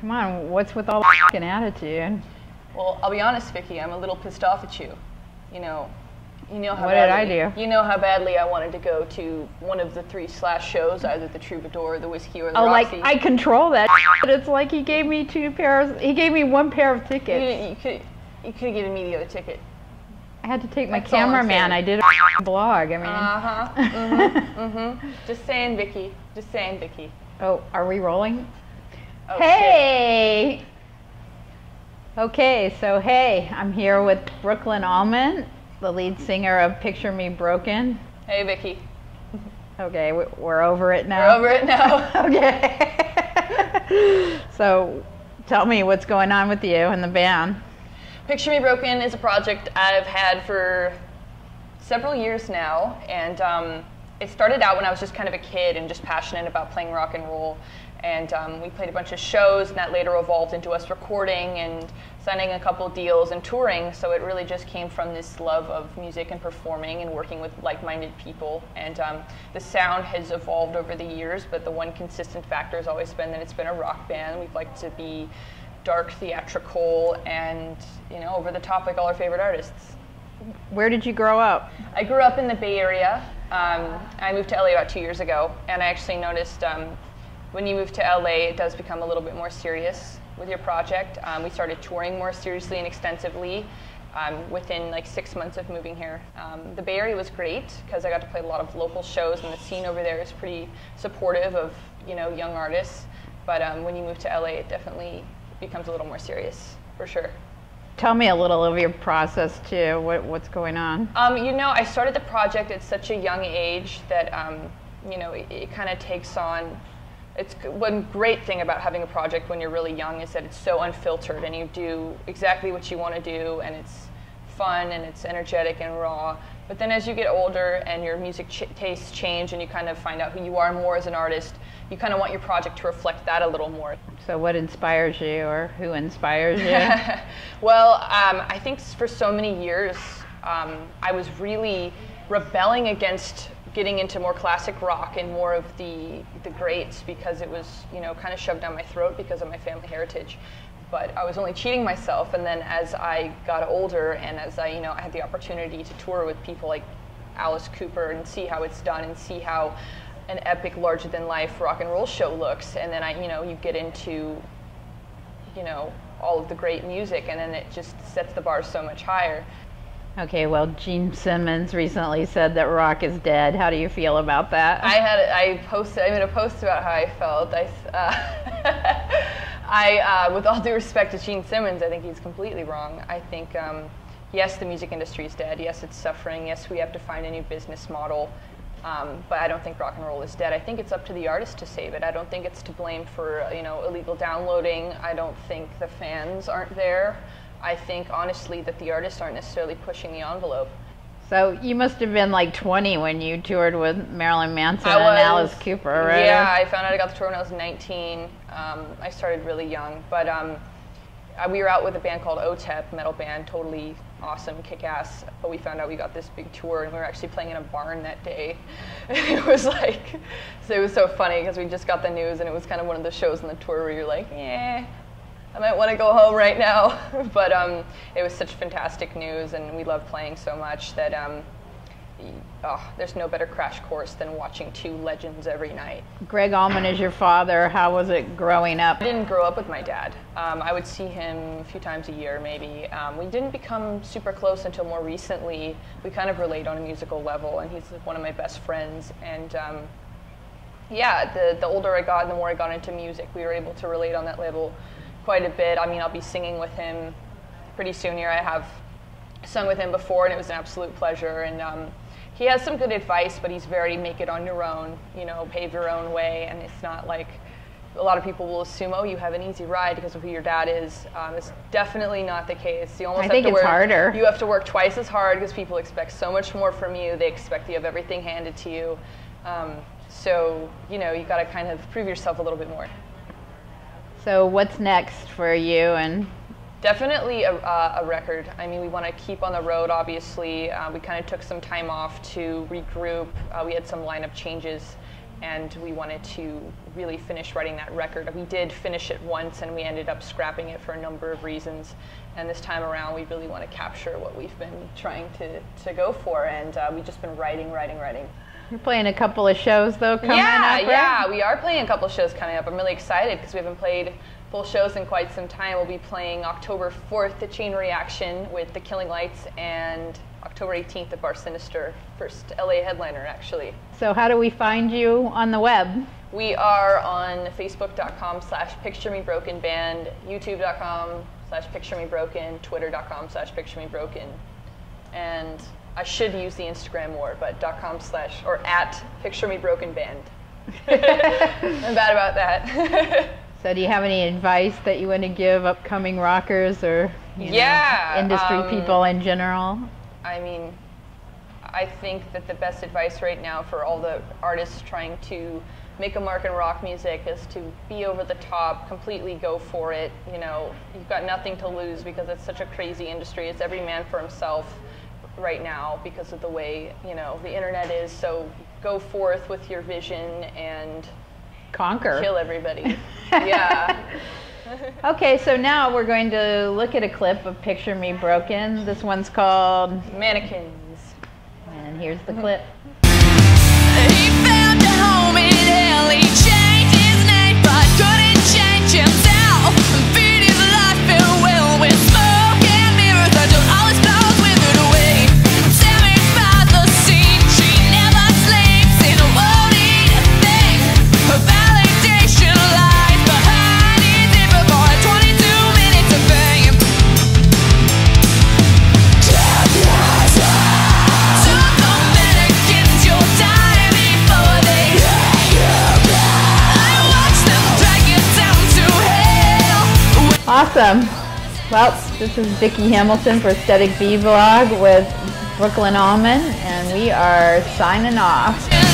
Come on, what's with all the fucking attitude? Well, I'll be honest, Vicky. I'm a little pissed off at you. You know, you know how What did badly, I do? You know how badly I wanted to go to one of the three slash shows, either the Troubadour, the Whisky, or the Oh, like I control that. But it's like he gave me two pairs. He gave me one pair of tickets. you could you could have given me the other ticket. I had to take my That's I'm cameraman. I did a blog. I mean, Uh huh. mhm. Mhm. Just saying, Vicky. Just saying, Vicky. oh, are we rolling? Oh, shit. hey. Okay, so hey, I'm here with Brooklyn Allman, the lead singer of Picture Me Broken. Hey, Vicky. Okay, we- we're over it now. We're over it now. Okay. so, tell me what's going on with you and the band. Picture Me Broken is a project I've had for several years now, and um, it started out when I was just kind of a kid and just passionate about playing rock and roll. And um, we played a bunch of shows, and that later evolved into us recording and signing a couple deals and touring. So it really just came from this love of music and performing and working with like-minded people. And um, the sound has evolved over the years, but the one consistent factor has always been that it's been a rock band. We've liked to be dark, theatrical, and you know, over the top like all our favorite artists. Where did you grow up? I grew up in the Bay Area. Um, I moved to LA about two years ago, and I actually noticed um, when you move to LA, it does become a little bit more serious with your project. Um, we started touring more seriously and extensively um, within like six months of moving here. Um, the Bay Area was great because I got to play a lot of local shows, and the scene over there is pretty supportive of you know young artists. But um, when you move to LA, it definitely becomes a little more serious for sure. Tell me a little of your process too. What, what's going on? Um, you know, I started the project at such a young age that, um, you know, it, it kind of takes on. It's one great thing about having a project when you're really young is that it's so unfiltered and you do exactly what you want to do and it's fun and it's energetic and raw. But then as you get older and your music ch- tastes change and you kind of find out who you are more as an artist, you kind of want your project to reflect that a little more. So, what inspires you, or who inspires you? well, um, I think for so many years, um, I was really rebelling against getting into more classic rock and more of the the greats because it was you know kind of shoved down my throat because of my family heritage. But I was only cheating myself. And then as I got older and as I you know I had the opportunity to tour with people like Alice Cooper and see how it's done and see how an epic larger than life rock and roll show looks and then I you know you get into you know all of the great music and then it just sets the bar so much higher okay, well, Gene Simmons recently said that rock is dead. How do you feel about that? i had i posted i made a post about how i felt i uh, i uh, with all due respect to gene simmons i think he's completely wrong i think um, yes the music industry is dead yes it's suffering yes we have to find a new business model um, but I don't think rock and roll is dead. I think it's up to the artist to save it. I don't think it's to blame for you know illegal downloading. I don't think the fans aren't there. I think honestly that the artists aren't necessarily pushing the envelope. so, you must have been like 20 when you toured with Marilyn Manson I and Alice Cooper, right? Yeah, I found out I got the tour when I was 19. Um, I started really young, but um, uh, we were out with a band called OTEP, metal band, totally awesome, kick-ass. But we found out we got this big tour, and we were actually playing in a barn that day. it was like, so it was so funny because we just got the news, and it was kind of one of the shows on the tour where you're like, yeah. I might want to go home right now, but um, it was such fantastic news, and we love playing so much that um, oh, there's no better crash course than watching two legends every night. Gregg Allman is your father. How was it growing up? I didn't grow up with my dad. Um, I would see him a few times a year, maybe. Um, we didn't become super close until more recently. We kind of relate on a musical level, and he's one of my best friends. And um, yeah, the, the older I got and the more I got into music, we were able to relate on that level quite a bit. I mean, I'll be singing with him pretty soon here. I have sung with him before, and it was an absolute pleasure. And um, he has some good advice, but he's very make it on your own, you know, pave your own way. And it's not like a lot of people will assume, oh, you have an easy ride because of who your dad is. Um, it's definitely not the case. You almost I have think to it's work, harder. You have to work twice as hard because people expect so much more from you. They expect you have everything handed to you. Um, so, you know, you got to kind of prove yourself a little bit more. So, what's next for you? And Definitely a, uh, a record. I mean, we want to keep on the road, obviously. Uh, we kind of took some time off to regroup. Uh, we had some lineup changes. and we wanted to really finish writing that record. We did finish it once, and we ended up scrapping it for a number of reasons. And this time around, we really want to capture what we've been trying to, to go for, and uh, we've just been writing, writing, writing. You're playing a couple of shows though coming yeah, up. right? Yeah, we are playing a couple of shows coming up. I'm really excited because we haven't played full shows in quite some time. We'll be playing October 4th the Chain Reaction with The Killing Lights and October 18th at Bar Sinister, first LA headliner actually. So how do we find you on the web? We are on facebook.com slash picture me broken band, youtube.com slash picture me broken, twitter.com slash picture me broken. And I should use the Instagram more, but dot .com slash or at picture me broken band. I'm bad about that. So do you have any advice that you want to give upcoming rockers or you know, Yeah, industry um, people in general? I mean, I think that the best advice right now for all the artists trying to make a mark in rock music is to be over the top, completely go for it. You know, you've got nothing to lose because it's such a crazy industry. It's every man for himself right now because of the way, you know, the internet is. So go forth with your vision and Conquer. kill everybody. yeah. Okay, so now we're going to look at a clip of Picture Me Broken. This one's called, Mannequins. and here's the mm-hmm. clip. Awesome. Well, this is Vicky Hamilton for Aesthetic V Blog with Brooklyn Allman, and we are signing off.